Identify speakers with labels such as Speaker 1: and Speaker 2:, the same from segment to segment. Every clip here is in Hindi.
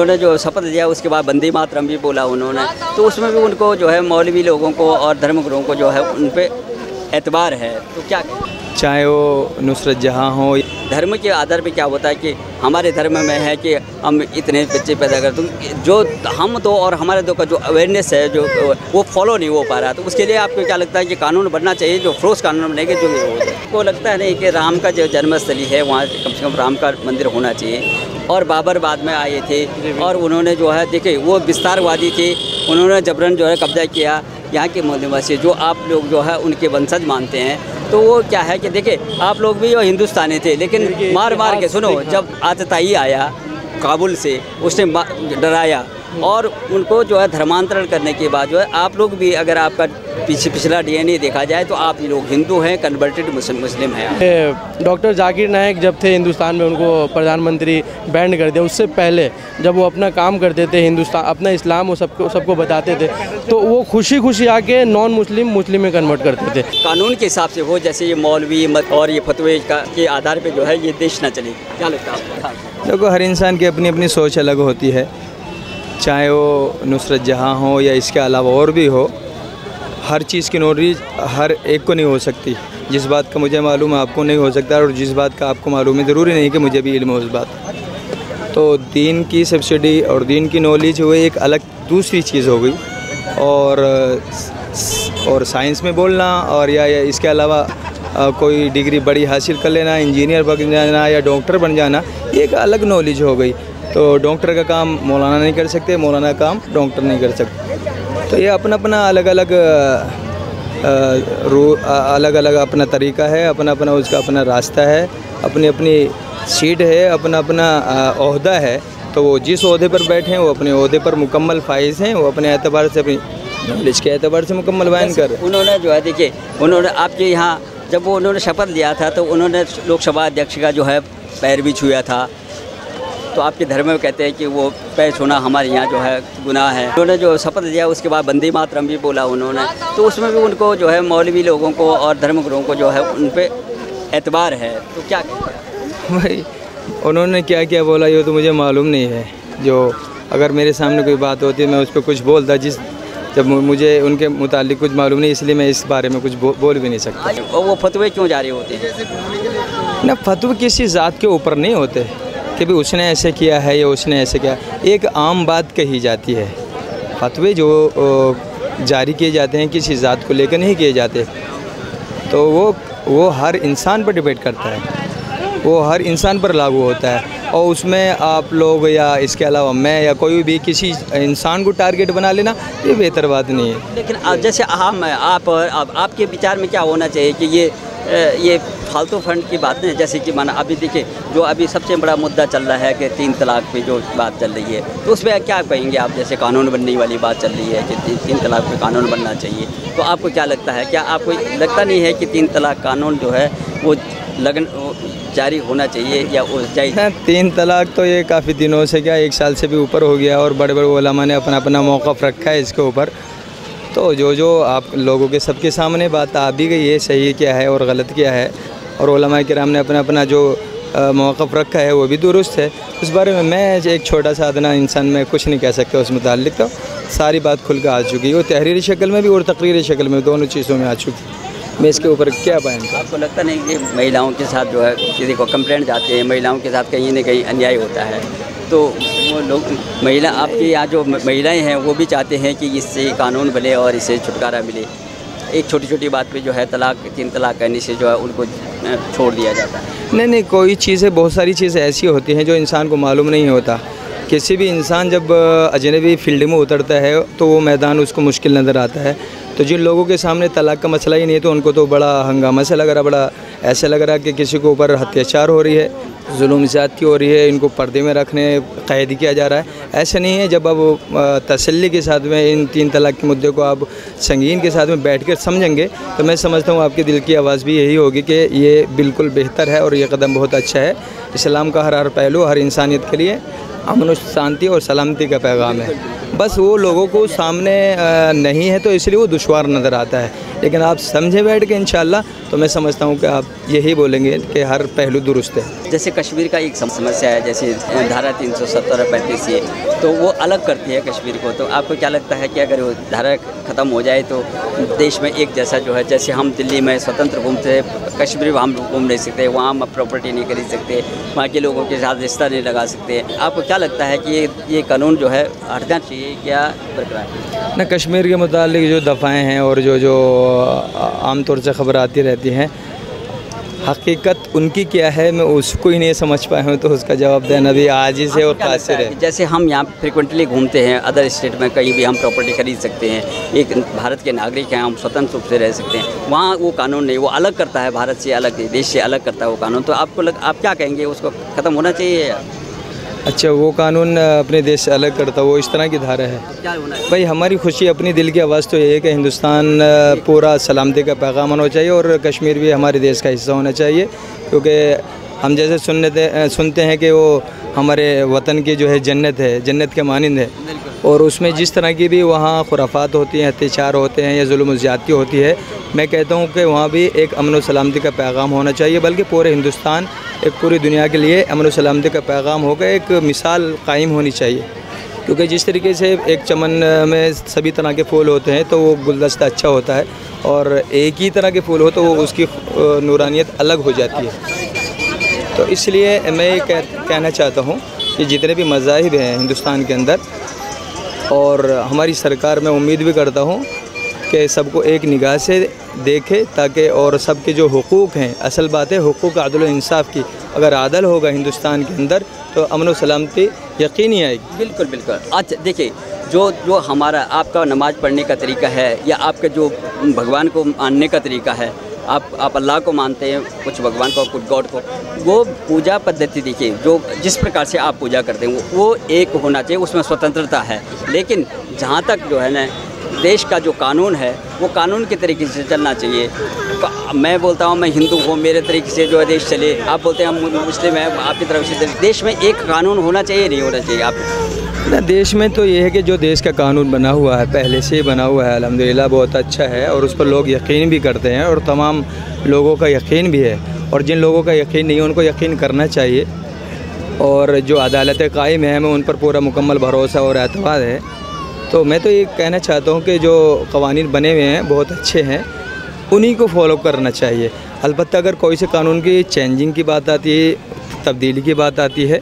Speaker 1: उन्होंने जो शपथ दिया, उसके बाद बंदी मातरम भी बोला उन्होंने। तो उसमें भी उनको जो है मौलवी लोगों को और धर्मगुरुओं को जो है उन पर एतबार है। तो क्या
Speaker 2: चाहे वो नुसरत जहाँ हो
Speaker 1: धर्म के आधार पे क्या होता है कि हमारे धर्म में है कि हम इतने बच्चे पैदा कर दूँ। जो हम तो और हमारे दो का जो अवेयरनेस है जो वो फॉलो नहीं हो पा रहा। तो उसके लिए आपको क्या लगता है कि कानून बनना चाहिए जो फ्रोस कानून बनेगा जो ये हो जाए को लगता है नहीं कि राम का जो जन्मस्थली है वहाँ कम से कम राम का मंदिर होना चाहिए। और बाबर बाद में आए थे और उन्होंने जो है देखिए वो विस्तारवादी थे। उन्होंने जबरन जो है कब्जा किया। यहाँ के निवासी जो आप लोग जो है उनके वंशज मानते हैं। तो वो क्या है कि देखिए आप लोग भी वो हिंदुस्तानी थे लेकिन मार मार के सुनो जब आतताई आया काबुल से उसने डराया। और उनको जो है धर्मांतरण करने के बाद जो है आप लोग भी अगर आपका पीछे पिछला डीएनए देखा जाए तो आप लोग हिंदू हैं कन्वर्टेड मुस्लिम मुस्लिम हैं
Speaker 3: डॉक्टर जाकिर नायक जब थे हिंदुस्तान में उनको प्रधानमंत्री बैंड कर दिया। उससे पहले जब वो अपना काम करते थे हिंदुस्तान अपना इस्लाम वो सबको सबको बताते थे तो वो खुशी खुशी आके नॉन मुस्लिम मुस्लिम में कन्वर्ट करते थे।
Speaker 1: कानून के हिसाब से हो जैसे ये मौलवी मत और ये फतवे का के आधार पर जो है ये देश ना चले। क्या लगता है आपको?
Speaker 2: देखो हर इंसान की अपनी अपनी सोच अलग होती है। चाहे वो नुसरत जहाँ हो या इसके अलावा और भी हो हर चीज़ की नॉलेज हर एक को नहीं हो सकती। जिस बात का मुझे मालूम है आपको नहीं हो सकता और जिस बात का आपको मालूम है ज़रूरी नहीं कि मुझे भी इल्म हो उस बात तो दीन की सब्सिडी और दीन की नॉलेज हुए एक अलग दूसरी चीज़ हो गई और और साइंस में बोलना और या, या इसके अलावा कोई डिग्री बड़ी हासिल कर लेना इंजीनियर बन जाना या डॉक्टर बन जाना ये एक अलग नॉलेज हो गई। तो डॉक्टर का काम मौलाना नहीं कर सकते मौलाना काम डॉक्टर नहीं कर सकते। तो ये अपना अपना अलग अलग रू अलग अलग अपना तरीका है अपना अपना उसका अपना रास्ता है अपनी अपनी सीट है अपना अपना अहदा है। तो वो जिस अहदे पर बैठे हैं वो अपने अहदे पर मुकम्मल फाइज हैं वो अपने एतबार से अपनी नॉलेज के एतबार से मुकम्मल बयान कर।
Speaker 1: उन्होंने जो है देखिए उन्होंने आपके यहाँ जब वो उन्होंने शपथ लिया था तो उन्होंने लोकसभा अध्यक्ष का जो है पैर भी छुआ था। तो आपके धर्म में कहते हैं कि वो पैर छूना हमारे यहाँ जो है गुनाह है। उन्होंने जो शपथ लिया उसके बाद बंदी मातरम भी बोला उन्होंने। तो उसमें भी उनको जो है मौलवी लोगों को और धर्मगुरुओं को जो है उन पर एतबार है। तो क्या
Speaker 2: भाई उन्होंने क्या क्या बोला ये तो मुझे मालूम नहीं है। जो अगर मेरे सामने कोई बात होती मैं उस पर कुछ बोलता जिस जब मुझे उनके मुतालिक कुछ मालूम नहीं इसलिए मैं इस बारे में कुछ बो, बोल भी नहीं सकता।
Speaker 1: और वो फतवे क्यों जारी होते हैं?
Speaker 2: ना फतवे किसी ज़ात के ऊपर नहीं होते। कि भी उसने ऐसे किया है या उसने ऐसे किया। एक आम बात कही जाती है। फतवे जो जारी किए जाते हैं किसी ज़ात को लेकर नहीं किए जाते। तो वो वो हर इंसान पर डिपेंड करता है। वो हर इंसान पर लागू होता है। और उसमें आप लोग या इसके अलावा मैं या कोई भी किसी इंसान को टारगेट बना लेना ये बेहतर बात नहीं है।
Speaker 1: लेकिन जैसे हम आप, आप आपके विचार में क्या होना चाहिए कि ये ये फालतू फंड की बात नहीं जैसे कि माना अभी देखिए जो अभी सबसे बड़ा मुद्दा चल रहा है कि तीन तलाक पे जो बात चल रही है तो उसमें क्या कहेंगे आप? जैसे कानून बनने वाली बात चल रही है कि ती, तीन तलाक पे कानून बनना चाहिए तो आपको क्या लगता है? क्या आपको लगता नहीं है कि तीन तलाक कानून जो है वो लगन जारी होना चाहिए या चाहिए
Speaker 2: हाँ, तीन तलाक तो ये काफ़ी दिनों से क्या एक साल से भी ऊपर हो गया और बड़े बड़े ओलमा ने अपना अपना मौक़ रखा है इसके ऊपर। तो जो जो आप लोगों के सबके सामने बात आ भी गई है, सही क्या है और गलत क्या है, और कराम ने अपना अपना जो मौक़ रखा है, वो भी दुरुस्त है। उस बारे में मैं एक छोटा सा अदना इंसान में कुछ नहीं कह सकता उस मुतालिक तो सारी बात खुल कर आ चुकी है। वो तहरीरी शक्ल में भी और तकरीरी शक्ल में दोनों चीज़ों में आ चुकी है। मैं इसके ऊपर क्या बयान
Speaker 1: आपको लगता नहीं कि महिलाओं के साथ जो है, किसी को कंप्लेंट जाते हैं, महिलाओं के साथ कहीं ना कहीं अन्याय होता है? तो वो लोग, महिला, आपके यहाँ जो महिलाएँ हैं, वो भी चाहते हैं कि इससे कानून बने और इससे छुटकारा मिले। एक छोटी छोटी बात पे जो है तलाक, तीन तलाक करने से जो है उनको छोड़ दिया जाता है।
Speaker 2: नहीं नहीं, कोई चीज़ें, बहुत सारी चीज़ें ऐसी होती हैं जो इंसान को मालूम नहीं होता। किसी भी इंसान जब अजनबी फ़ील्ड में उतरता है तो वो मैदान उसको मुश्किल नज़र आता है। तो जिन लोगों के सामने तलाक का मसला ही नहीं है तो उनको तो बड़ा हंगामा से लग रहा बड़ा ऐसा लग रहा कि किसी के ऊपर अत्याचार हो रही है, जुल्म ज़्यादती हो रही है, इनको पर्दे में रखने, कैद किया जा रहा है। ऐसा नहीं है, जब अब तसल्ली के साथ में, इन तीन तलाक के मुद्दे को आप संगीन के साथ में बैठ कर समझेंगे तो मैं समझता हूँ आपके दिल की आवाज़ भी यही होगी कि ये बिल्कुल बेहतर है और ये कदम बहुत अच्छा है। इस्लाम का हर हर पहलू, हर इंसानियत के लिए अमन शांति और सलामती का पैगाम है। बस वो लोगों को सामने नहीं है तो इसलिए वो दुशवार नज़र आता है। लेकिन आप समझे बैठ के इन तो मैं समझता हूँ कि आप यही बोलेंगे कि हर पहलू दुरुस्त है।
Speaker 1: जैसे कश्मीर का एक समस्या है, जैसे धारा तीन सौ सत्तर पैंतीस ये तो वो अलग करती है कश्मीर को। तो आपको क्या लगता है कि अगर वो धारा ख़त्म हो जाए तो देश में एक जैसा जो है, जैसे हम दिल्ली में स्वतंत्र घूमते, कश्मीर में हम घूम नहीं सकते, वहाँ हम प्रॉपर्टी नहीं खरीद सकते वहाँ के लोगों के साथ रिश्ता नहीं लगा सकते। आपको क्या लगता है कि ये ये कानून जो है, हटना चाहिए? क्या बरकरार है?
Speaker 2: ना कश्मीर के मुतालिक जो दफ़ाएँ हैं और जो जो आमतौर से खबर आती रहती हैं हकीकत उनकी क्या है मैं उसको ही नहीं समझ पाया हूँ तो उसका जवाब देना भी आज ही
Speaker 1: से और
Speaker 2: कासिर
Speaker 1: है
Speaker 2: है
Speaker 1: जैसे हम यहाँ फ्रिक्वेंटली घूमते हैं अदर स्टेट में कहीं भी हम प्रॉपर्टी खरीद सकते हैं एक भारत के नागरिक हैं हम स्वतंत्र रूप से रह सकते हैं वहाँ वो कानून नहीं वो अलग करता है भारत से अलग देश से अलग करता है वो कानून तो आपको लग, आप क्या कहेंगे उसको ख़त्म होना चाहिए या?
Speaker 2: अच्छा वो कानून अपने देश से अलग करता वो इस तरह की धारा है। भाई हमारी खुशी अपनी दिल की आवाज़ तो ये है कि हिंदुस्तान पूरा सलामती का पैगाम होना चाहिए और कश्मीर भी हमारे देश का हिस्सा होना चाहिए क्योंकि हम जैसे सुनने थे- सुनते हैं कि वो हमारे वतन की जो है जन्नत है जन्नत के मानंद है। और उसमें जिस तरह की भी वहाँ खुराफात होती हैं अत्याचार होते हैं या जुल्म ज़्यादती होती है मैं कहता हूँ कि वहाँ भी एक अमन व सलामती का पैगाम होना चाहिए बल्कि पूरे हिंदुस्तान एक पूरी दुनिया के लिए अमन सलामती का पैगाम होगा एक मिसाल कायम होनी चाहिए। क्योंकि जिस तरीके से एक चमन में सभी तरह के फूल होते हैं तो वो गुलदस्ता अच्छा होता है और एक ही तरह के फूल हो तो वो उसकी नूरानियत अलग हो जाती है। तो इसलिए मैं कह, कहना चाहता हूँ कि जितने भी मज़ाहिब हैं हिंदुस्तान के अंदर और हमारी सरकार में उम्मीद भी करता हूँ कि सबको एक निगाह से देखे ताकि और सबके जो हकूक़ हैं, असल बात है हकूक़ अदल इंसाफ की, अगर आदल होगा हिंदुस्तान के अंदर तो अमन व सलामती यकीनी आएगी।
Speaker 1: बिल्कुल बिल्कुल। अच्छा देखिए, जो जो हमारा आपका नमाज़ पढ़ने का तरीका है, या आपका जो भगवान को मानने का तरीका है, आप आप अल्लाह को मानते हैं, कुछ भगवान को, कुछ गॉड को, वो पूजा पद्धति देखिए, जो जिस प्रकार से आप पूजा करते हैं, वो वो एक होना चाहिए, उसमें स्वतंत्रता है। लेकिन जहाँ तक जो है ना देश का जो कानून है, वो कानून के तरीके से चलना चाहिए। मैं बोलता हूँ, मैं हिंदू हूँ, मेरे तरीके से जो है देश चले। आप बोलते हैं, हम मुस्लिम हैं, आपकी तरफ़ से देश में एक कानून होना चाहिए, नहीं होना चाहिए? आप
Speaker 2: ना, देश में तो ये है कि जो देश का कानून बना हुआ है, पहले से बना हुआ है अलहमदिल्ला बहुत अच्छा है, और उस पर लोग यकीन भी करते हैं, और तमाम लोगों का यकीन भी है, और जिन लोगों का यकीन नहीं है, उनको यकीन करना चाहिए, और जो अदालतें कायम हैं हमें उन पर पूरा मुकम्मल भरोसा और एतवाद है तो मैं तो ये कहना चाहता हूँ कि जो कवानी बने हुए हैं बहुत अच्छे हैं उन्हीं को फॉलो करना चाहिए। अलबत्त अगर कोई से कानून की चेंजिंग की बात आती है तब्दीली की बात आती है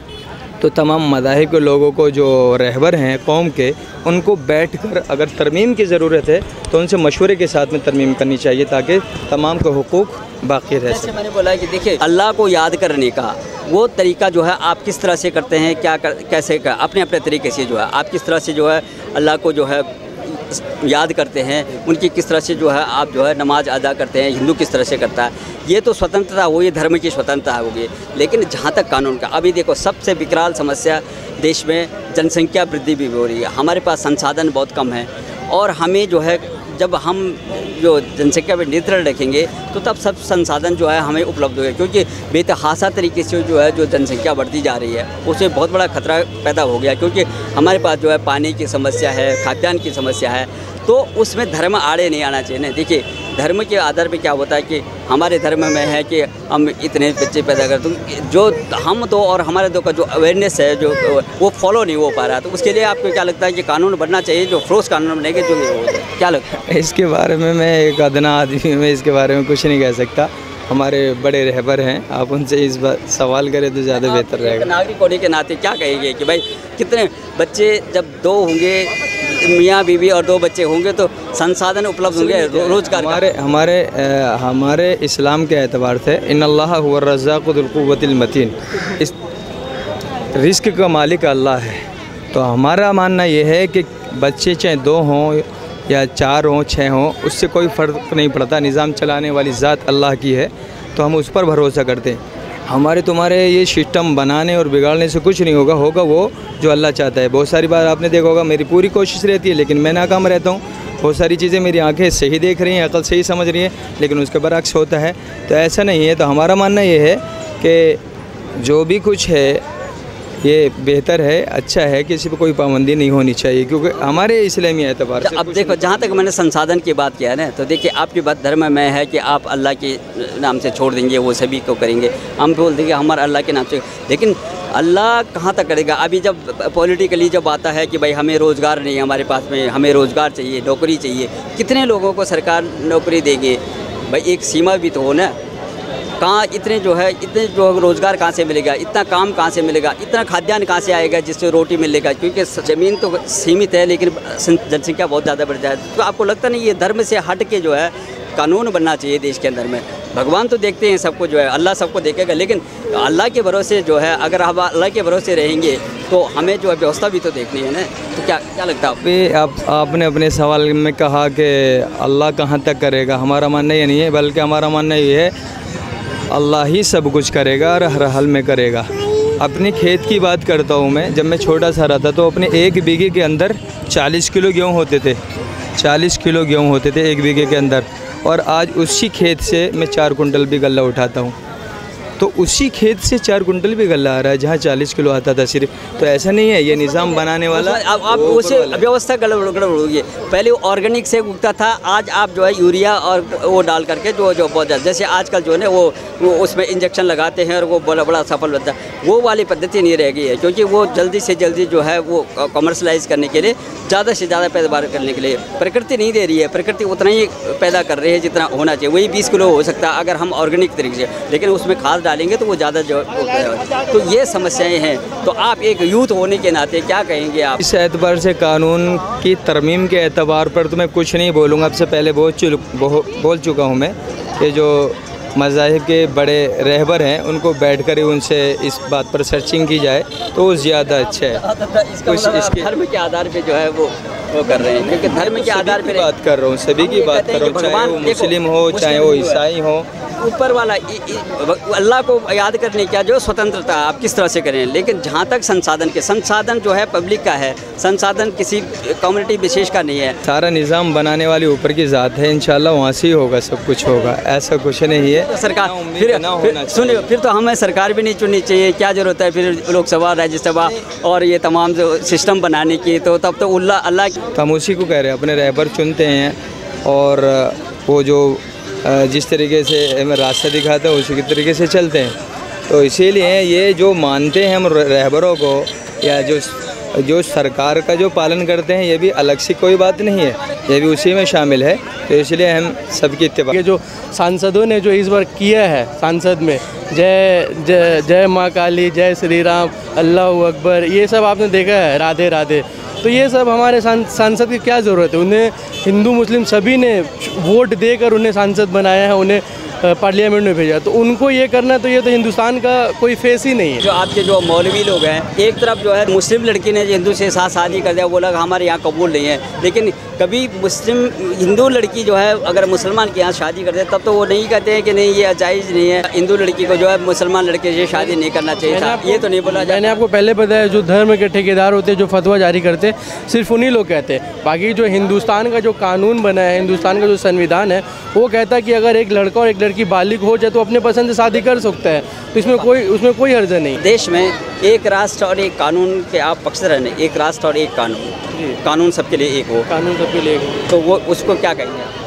Speaker 2: तो तमाम मदाहिब के लोगों को जो रहबर हैं कौम के उनको बैठ कर अगर तरमीम की ज़रूरत है तो उनसे मशवरे के साथ में तरमीम करनी चाहिए ताकि तमाम के हकूक़ बाकी रहे
Speaker 1: जैसे मैंने बोला कि देखिए अल्लाह को याद करने का वो तरीका जो है आप किस तरह से करते हैं क्या कर, कैसे कर, अपने अपने तरीके से जो है आप किस तरह से जो है अल्लाह को जो है याद करते हैं, उनकी किस तरह से जो है आप जो है नमाज़ अदा करते हैं, हिंदू किस तरह से करता है। ये तो स्वतंत्रता होगी धर्म की स्वतंत्रता होगी। लेकिन जहाँ तक कानून का, अभी देखो सबसे विकराल समस्या देश में जनसंख्या वृद्धि भी हो रही है। हमारे पास संसाधन बहुत कम है और हमें जो है जब हम जो जनसंख्या पर नियंत्रण रखेंगे तो तब सब संसाधन जो है हमें उपलब्ध होगा, क्योंकि बेतहासा तरीके से जो है, जो जनसंख्या बढ़ती जा रही है, उससे बहुत बड़ा खतरा पैदा हो गया, क्योंकि हमारे पास जो है पानी की समस्या है, खाद्यान्न की समस्या है तो उसमें धर्म आड़े नहीं आना चाहिए। ना देखिए धर्म के आधार पे क्या होता है कि हमारे धर्म में है कि हम इतने बच्चे पैदा कर दूँ। जो हम दो और हमारे दो का जो अवेयरनेस है जो वो फॉलो नहीं हो पा रहा। तो उसके लिए आपको क्या लगता है कि कानून बनना चाहिए जो फ्रोस कानून बनेगा जो क्या लगता है?
Speaker 2: इसके बारे में मैं एक अदना आदमी मैं इसके बारे में कुछ नहीं कह सकता। हमारे बड़े रहबर हैं आप उनसे इस बार सवाल करें तो ज़्यादा बेहतर रहेगा।
Speaker 1: नागरिक होने के नाते क्या कहेंगे कि भाई कितने बच्चे जब दो होंगे मियाँ बीवी और दो बच्चे होंगे तो संसाधन उपलब्ध होंगे रो, रोज़गार
Speaker 2: हमारे हमारे हमारे इस्लाम के एतबार से इन अल्लाह इस रिस्क का मालिक अल्लाह है। तो हमारा मानना यह है कि बच्चे चाहे दो हों या चार हों छः हों उससे कोई फ़र्क नहीं पड़ता। निज़ाम चलाने वाली ज़ात अल्लाह की है। तो हम उस पर भरोसा करते हैं। हमारे तुम्हारे ये सिस्टम बनाने और बिगाड़ने से कुछ नहीं होगा होगा वो जो अल्लाह चाहता है। बहुत सारी बार आपने देखा होगा, मेरी पूरी कोशिश रहती है, लेकिन मैं नाकाम रहता हूँ। बहुत सारी चीज़ें मेरी आँखें सही देख रही हैं, अकल सही समझ रही है, लेकिन उसके बरक्स होता है। तो ऐसा नहीं है। तो हमारा मानना ये है कि जो भी कुछ है ये बेहतर है अच्छा है किसी पर कोई पाबंदी नहीं होनी चाहिए क्योंकि हमारे इस्लामी एतबार से
Speaker 1: अब देखो जहाँ तक मैंने संसाधन की बात किया है ना तो देखिए आपकी बात धर्म में है कि आप अल्लाह के नाम से छोड़ देंगे वो सभी को करेंगे। हम बोल देंगे हमारा अल्लाह के नाम से लेकिन अल्लाह कहाँ तक करेगा? अभी जब पॉलिटिकली जब आता है कि भाई हमें रोज़गार नहीं है हमारे पास में हमें रोज़गार चाहिए नौकरी चाहिए। कितने लोगों को सरकार नौकरी देगी? भाई एक सीमा भी तो हो ना। कहाँ इतने जो है, इतने जो रोज़गार कहाँ से मिलेगा, इतना काम कहाँ से मिलेगा, इतना खाद्यान्न कहाँ से आएगा जिससे रोटी मिलेगा? क्योंकि ज़मीन तो सीमित है, लेकिन जनसंख्या बहुत ज़्यादा बढ़ जाए। तो आपको लगता नहीं ये धर्म से हट के जो है, कानून बनना चाहिए देश के अंदर में? भगवान तो देखते हैं सबको जो है, अल्लाह सबको देखेगा, लेकिन अल्लाह के भरोसे जो है, अगर हम अल्लाह के भरोसे रहेंगे तो हमें जो है व्यवस्था भी तो देखनी है ना? तो क्या क्या लगता है
Speaker 2: अभी आप, आपने अपने सवाल में कहा कि अल्लाह कहाँ तक करेगा? हमारा मानना ये नहीं है, बल्कि हमारा मानना ये है अल्लाह ही सब कुछ करेगा और हर हाल में करेगा। अपने खेत की बात करता हूँ मैं। जब मैं छोटा सा रहा था तो अपने एक बीघे के अंदर 40 किलो गेहूँ होते थे। 40 किलो गेहूँ होते थे एक बीघे के अंदर। और आज उसी खेत से मैं चार कुंटल भी गल्ला उठाता हूँ। तो उसी खेत से चार कुंटल भी गल्ला आ रहा है जहाँ चालीस किलो आता था सिर्फ़। तो ऐसा नहीं है ये निज़ाम बनाने वाला
Speaker 1: अब आप उसे व्यवस्था गड़बड़ गड़बड़ होगी पहले ऑर्गेनिक से उगता था आज आप जो है यूरिया और वो डाल करके जो जो बहुत ज़्यादा जैसे आजकल जो है वो, वो उसमें इंजेक्शन लगाते हैं और वो बड़ा बड़ा सफल बनता है। वो वाली पद्धति नहीं रह गई है क्योंकि वो जल्दी से जल्दी जो है वो कमर्शलाइज करने के लिए ज़्यादा से ज़्यादा पैदावार करने के लिए। प्रकृति नहीं दे रही है प्रकृति उतना ही पैदा कर रही है जितना होना चाहिए। वही बीस किलो हो सकता है अगर हम ऑर्गेनिक तरीके से। लेकिन उसमें खाद डालेंगे तो वो ज़्यादा जो तो ये समस्याएँ हैं। तो आप एक यूथ होने के नाते क्या कहेंगे आप?
Speaker 2: इस एतबार से कानून की तरमीम के एतबार पर तो मैं कुछ नहीं बोलूँगा। अब से पहले बहुत बोल चुका हूँ मैं। कि जो मजाहब के बड़े रहबर हैं उनको बैठ कर ही उनसे इस बात पर सर्चिंग की जाए तो वो ज़्यादा अच्छा है।
Speaker 1: इसका मतलब इसके धर्म के आधार पे जो है वो वो कर रहे हैं। क्योंकि धर्म के आधार पे
Speaker 2: बात कर रहा हूँ सभी की बात कर रहा हूँ चाहे वो मुस्लिम हो चाहे वो ईसाई हो।
Speaker 1: ऊपर वाला अल्लाह को याद करने का जो स्वतंत्रता आप किस तरह से करें? लेकिन जहाँ तक संसाधन के संसाधन जो है पब्लिक का है संसाधन किसी कम्युनिटी विशेष का नहीं है।
Speaker 2: सारा निज़ाम बनाने वाली ऊपर की ज़ात है इंशाल्लाह वहाँ से ही होगा सब कुछ होगा ऐसा कुछ नहीं है।
Speaker 1: तो सरकार फिर, फिर सुनिए फिर तो हमें सरकार भी नहीं चुननी चाहिए क्या ज़रूरत है? फिर लोकसभा राज्यसभा और ये तमाम जो सिस्टम बनाने की तो तब तो अल्लाह अल्लाह
Speaker 2: हम उसी को कह रहे हैं अपने रहबर चुनते हैं और वो जो जिस तरीके से हमें रास्ता दिखाता है उसी तरीके से चलते हैं। तो इसीलिए ये जो मानते हैं हम रहबरों को, या जो जो सरकार का जो पालन करते हैं, ये भी अलग से कोई बात नहीं है। ये भी उसी में शामिल है। तो इसलिए हम सबकी इतबा
Speaker 3: ये जो सांसदों ने जो इस बार किया है सांसद में, जय जय जय माँ काली, जय श्री राम, अल्लाह अकबर, ये सब आपने देखा है? राधे राधे। तो ये सब हमारे सांसद की क्या ज़रूरत है? उन्हें हिंदू, मुस्लिम सभी ने वोट देकर उन्हें सांसद बनाया है, उन्हें पार्लियामेंट में भेजा। तो उनको ये करना तो ये तो हिंदुस्तान का कोई फेस ही नहीं है।
Speaker 1: जो आपके जो मौलवी लोग हैं एक तरफ़ जो है मुस्लिम लड़की ने हिंदू से साथ शादी कर दिया बोला हमारे यहाँ कबूल नहीं है। लेकिन कभी मुस्लिम हिंदू लड़की जो है अगर मुसलमान के यहाँ शादी करते तब तो वो नहीं कहते हैं कि नहीं ये जायज़ नहीं है। हिंदू लड़की को जो है मुसलमान लड़के से शादी नहीं करना चाहिए था। ये तो नहीं बोला
Speaker 3: मैंने आपको पहले बताया जो धर्म के ठेकेदार होते जो फतवा जारी करते सिर्फ़ उन्हीं लोग कहते हैं। बाकी जो हिंदुस्तान का जो कानून बना है हिंदुस्तान का जो संविधान है वो कहता है कि अगर एक लड़का और एक लड़की बालिक हो जाए तो अपने पसंद से शादी कर सकता है। तो इसमें कोई उसमें कोई हर्ज नहीं।
Speaker 1: देश में एक राष्ट्र और एक कानून के आप पक्ष रहने एक राष्ट्र और एक कानून। कानून सबके लिए एक हो।
Speaker 3: कानून सबके लिए एक हो।
Speaker 1: तो वो उसको क्या कहेंगे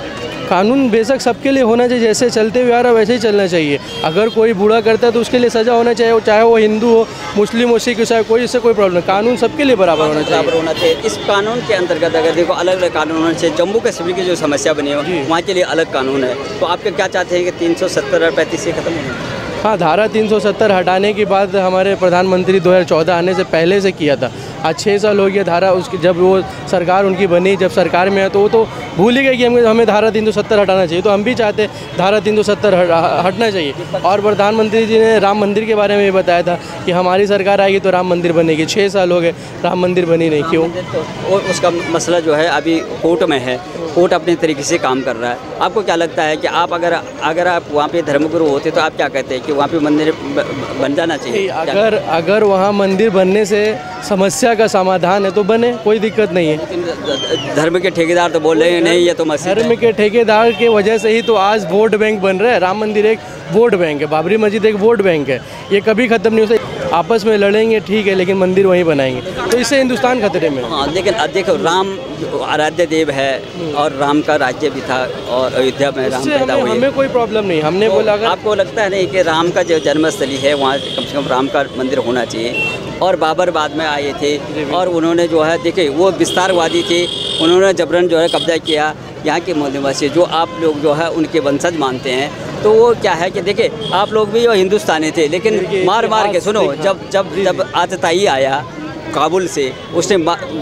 Speaker 3: कानून बेशक सबके लिए होना चाहिए जैसे चलते हुए आ रहा वैसे ही चलना चाहिए। अगर कोई बूढ़ा करता है तो उसके लिए सज़ा होना चाहिए चाहे वो हिंदू हो मुस्लिम हो सिख चाहे कोई इससे कोई प्रॉब्लम कानून सबके लिए बराबर होना चाहिए।
Speaker 1: बराबर होना चाहिए। इस कानून के अंतर्गत अगर देखो अलग अलग कानून होना चाहिए। जम्मू कश्मीर की जो समस्या बनी हो वहाँ के लिए अलग कानून है। तो आपके क्या चाहते हैं कि तीन सौ सत्तर और पैंतीस से खत्म होना
Speaker 3: हाँ धारा 370 हटाने की बात हमारे प्रधानमंत्री 2014 आने से पहले से किया था। आज छः साल हो गया धारा उसकी, जब वो सरकार उनकी बनी, जब सरकार में है तो वो तो भूल ही गए कि हमें हमें धारा 370 हटाना चाहिए। तो हम भी चाहते धारा 370 हटना चाहिए। और प्रधानमंत्री जी ने राम मंदिर के बारे में भी बताया था कि हमारी सरकार आएगी तो राम मंदिर बनेगी। छः साल हो गए, राम मंदिर बनी नहीं, क्यों?
Speaker 1: तो उसका मसला जो है, अभी कोर्ट में है। कोर्ट अपने तरीके से काम कर रहा है। आपको क्या लगता है कि आप अगर अगर आप वहाँ पे धर्मगुरु होते तो आप क्या कहते हैं? कि वहाँ पे मंदिर बन जाना चाहिए।
Speaker 3: अगर अगर वहाँ मंदिर बनने से समस्या का समाधान है तो बने कोई दिक्कत नहीं है।
Speaker 1: धर्म के ठेकेदार तो बोल रहे हैं नहीं ये तो मस्जिद
Speaker 3: धर्म के ठेकेदार के वजह से ही तो आज वोट बैंक बन रहा है। राम मंदिर एक वोट बैंक है बाबरी मस्जिद एक वोट बैंक है। ये कभी ख़त्म नहीं हो सकता आपस में लड़ेंगे ठीक है लेकिन मंदिर वहीं बनाएँगे। तो इससे हिंदुस्तान खतरे में हाँ।
Speaker 1: लेकिन अब देखो राम आराध्य देव है और राम का राज्य भी था और अयोध्या में राम पैदा हुए
Speaker 3: हमें कोई प्रॉब्लम नहीं। हमने बोला अगर
Speaker 1: आपको लगता है नहीं कि राम का जो जन्मस्थली है वहाँ कम से कम राम का मंदिर होना चाहिए। और बाबर बाद में आए थे और उन्होंने जो है देखे वो विस्तारवादी थे। उन्होंने जबरन जो है कब्जा किया। यहाँ के निवासी जो आप लोग जो है उनके वंशज मानते हैं। तो वो क्या है कि देखिए आप लोग भी वो हिंदुस्तानी थे लेकिन मार मार के सुनो जब जब जब आतताई आया काबुल से उसने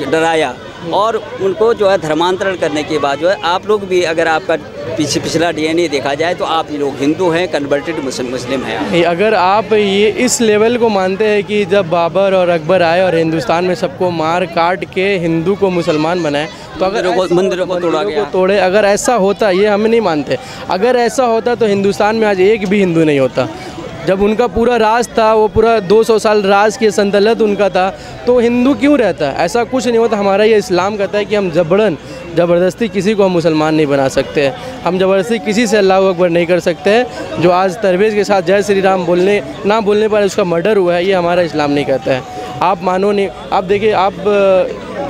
Speaker 1: डराया और उनको जो है धर्मांतरण करने के बाद जो है आप लोग भी अगर आपका पीछे पिछला डीएनए देखा जाए तो आप लोग हिंदू हैं कन्वर्टेड मुस्लिम मुस्लिम हैं
Speaker 3: अगर आप ये इस लेवल को मानते हैं कि जब बाबर और अकबर आए और हिंदुस्तान में सबको मार काट के हिंदू को मुसलमान बनाए तो अगर
Speaker 1: मंदिरों को- तोड़ा गया।
Speaker 3: को तोड़े अगर ऐसा होता ये हम नहीं मानते। अगर ऐसा होता तो हिंदुस्तान में आज एक भी हिंदू नहीं होता। जब उनका पूरा राज था, वो पूरा 200 साल राज की संतलत उनका था तो हिंदू क्यों रहता है? ऐसा कुछ नहीं होता। हमारा ये इस्लाम कहता है कि हम जबरन, ज़बरदस्ती किसी को हम मुसलमान नहीं बना सकते हम ज़बरदस्ती किसी से अल्लाह अकबर नहीं कर सकते जो आज तरवेज के साथ जय श्री राम बोलने, ना बोलने पर उसका मर्डर हुआ है, ये हमारा इस्लाम नहीं कहता है। आप मानो नहीं, आप देखिए, आप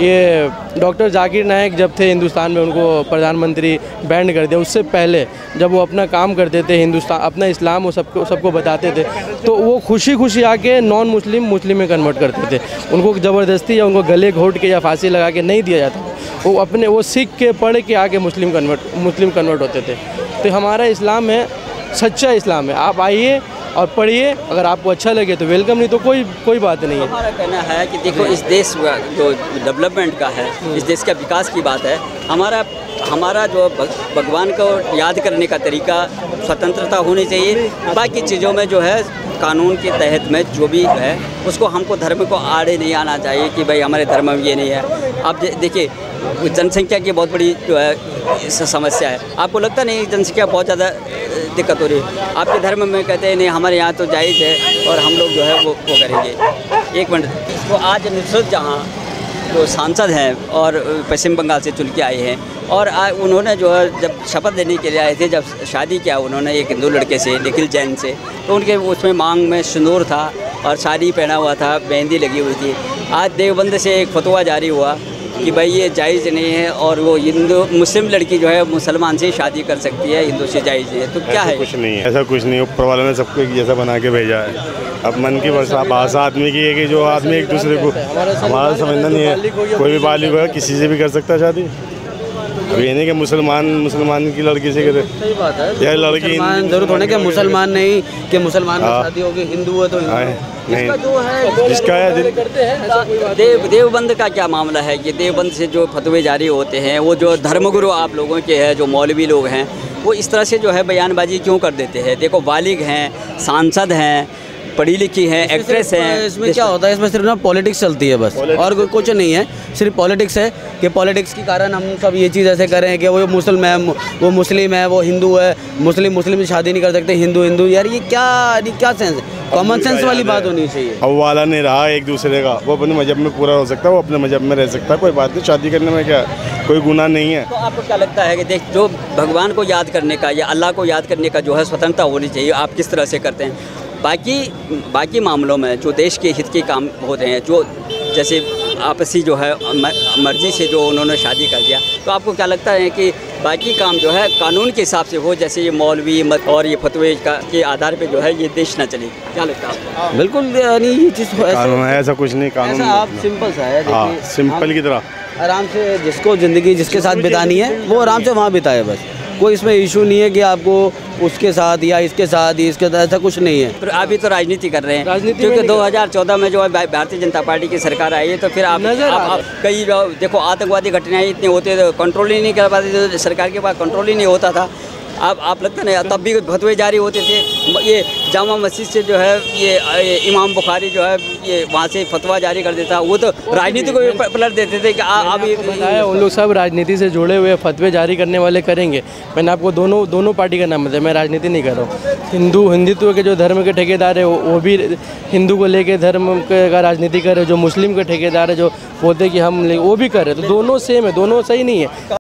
Speaker 3: ये डॉक्टर जाकिर नायक जब थे हिंदुस्तान में, उनको प्रधानमंत्री बैंड कर दिया। उससे पहले जब वो अपना काम करते थे हिंदुस्तान अपना इस्लाम वो सबको सबको बताते थे तो वो खुशी खुशी आके नॉन मुस्लिम मुस्लिम में कन्वर्ट करते थे। उनको ज़बरदस्ती या उनको गले घोट के या फांसी लगा के नहीं दिया जाता वो अपने, वो सीख के पढ़ के आके मुस्लिम कन्वर्ट मुस्लिम कन्वर्ट होते थे। तो हमारा इस्लाम है, सच्चा इस्लाम है। आप आइए और पढ़िए अगर आपको अच्छा लगे तो वेलकम नहीं तो कोई कोई बात नहीं है।
Speaker 1: हमारा कहना है कि देखो इस देश का जो डेवलपमेंट का है इस देश का विकास की बात है हमारा हमारा जो भगवान को याद करने का तरीका स्वतंत्रता होनी चाहिए। बाकी चीज़ों में जो है कानून के तहत में जो भी है उसको हमको धर्म को आड़े नहीं आना चाहिए कि भाई हमारे धर्म में ये नहीं है। दे- देखिए जनसंख्या की बहुत बड़ी जो है समस्या है। आपको लगता नहीं जनसंख्या बहुत ज़्यादा दिक्कत हो रही है? आपके धर्म में कहते हैं नहीं हमारे यहाँ तो जायज़ है और हम लोग जो है वो वो करेंगे। एक मिनट। तो आज नुसरत जहाँ जो सांसद हैं और पश्चिम बंगाल से चुन के आए हैं और आ, उन्होंने जो है जब शपथ लेने के लिए आए थे जब शादी किया उन्होंने एक हिंदू लड़के से निखिल जैन से तो उनके उसमें मांग में सिंदूर था और साड़ी पहना हुआ था मेहंदी लगी हुई थी। आज देवबंद से एक फतवा जारी हुआ कि भाई ये जायज़ नहीं है और वो हिंदू मुस्लिम लड़की जो है मुसलमान से शादी कर सकती है हिंदू से जायज़ है। तो क्या है?
Speaker 4: कुछ नहीं है ऐसा कुछ नहीं ऊपर वाले ने सबको एक जैसा बना के भेजा है। अब मन की भाषा भाषा आदमी की है कि जो आदमी एक दूसरे को हमारा समझना नहीं है कोई भी बालिक हो किसी से भी कर सकता है शादी। अब ये नहीं कि मुसलमान मुसलमान की लड़की से करे
Speaker 5: सही बात है।
Speaker 4: या लड़की
Speaker 5: मुसलमान ज़रूर होने के मुसलमान नहीं कि मुसलमान
Speaker 4: हाँ।
Speaker 5: शादी होगी हिंदू है तो
Speaker 4: आए, नहीं।
Speaker 5: जो है
Speaker 4: जिसका है
Speaker 1: देव देवबंद का क्या मामला है? कि देवबंद से जो फतवे जारी होते हैं वो जो धर्मगुरु आप लोगों के हैं जो मौलवी लोग हैं वो इस तरह से जो है बयानबाजी क्यों कर देते हैं? देखो बालिग हैं सांसद हैं पढ़ी लिखी हैं एक्ट्रेस हैं
Speaker 5: इसमें क्या होता है इसमें सिर्फ़ ना पॉलिटिक्स चलती है बस और कुछ नहीं है सिर्फ़ पॉलिटिक्स है कि पॉलिटिक्स के कारण हम सब ये चीज़ ऐसे करें कि वो मुस्लिम है वो मुस्लिम है वो हिंदू है मुस्लिम मुस्लिम से शादी नहीं कर सकते हिंदू हिंदू यार ये क्या क्या सेंस है? कॉमन सेंस वाली बात होनी चाहिए।
Speaker 4: अब वाला नहीं रहा एक दूसरे का वो अपने मज़हब में पूरा हो सकता है वो अपने मज़हब में रह सकता है कोई बात नहीं शादी करने में क्या कोई गुनाह नहीं है।
Speaker 1: तो आपको क्या लगता है कि देख जो भगवान को याद करने का या अल्लाह को याद करने का जो है स्वतंत्रता होनी चाहिए आप किस तरह से करते हैं? बाकी बाकी मामलों में जो देश के हित के काम होते हैं जो जैसे आपसी जो है मर्ज़ी से जो उन्होंने शादी कर दिया तो आपको क्या लगता है कि बाकी काम जो है कानून के हिसाब से हो जैसे ये मौलवी मत और ये फतवे का के आधार पे जो है ये देश ना चले? क्या लगता है आपको?
Speaker 5: बिल्कुल यानी ये चीज़ ऐसा
Speaker 4: कानून है ऐसा कुछ नहीं कानून
Speaker 5: ऐसा आप सिंपल सा है
Speaker 4: हाँ सिंपल की तरह।
Speaker 5: आराम से जिसको ज़िंदगी जिसके साथ बितानी है वो आराम से वहाँ बिताए बस। कोई इसमें इशू नहीं है कि आपको उसके साथ या इसके साथ ही इसके साथ ऐसा कुछ नहीं है।
Speaker 1: फिर अभी तो राजनीति कर रहे हैं।
Speaker 3: राजनीति
Speaker 1: क्योंकि
Speaker 3: में नहीं।
Speaker 1: 2014 में जो है भारतीय जनता पार्टी की सरकार आई है तो फिर आप,
Speaker 3: नज़र
Speaker 1: आप, आप कई देखो आतंकवादी घटनाएँ इतनी होती है तो कंट्रोल ही नहीं कर पाते सरकार के पास कंट्रोल ही नहीं होता था। आप आप लगता नहीं तब भी फतवे जारी होते थे। ये जामा मस्जिद से जो है ये, ये इमाम बुखारी जो है ये वहाँ से फतवा जारी कर देता। वो तो राजनीति को भी पलट देते थे कि आप ये
Speaker 3: बताया उन लोग सब राजनीति से जुड़े हुए फतवे जारी करने वाले करेंगे। मैंने आपको दोनों दोनों पार्टी का नाम बताया मैं राजनीति नहीं कर रहा हूँ। हिंदू हिंदुत्व के जो धर्म के ठेकेदार है वो वो भी हिंदू को लेके धर्म का राजनीति कर रहे जो मुस्लिम के ठेकेदार है जो बोलते कि हम वो भी कर रहे तो दोनों सेम है दोनों सही नहीं है।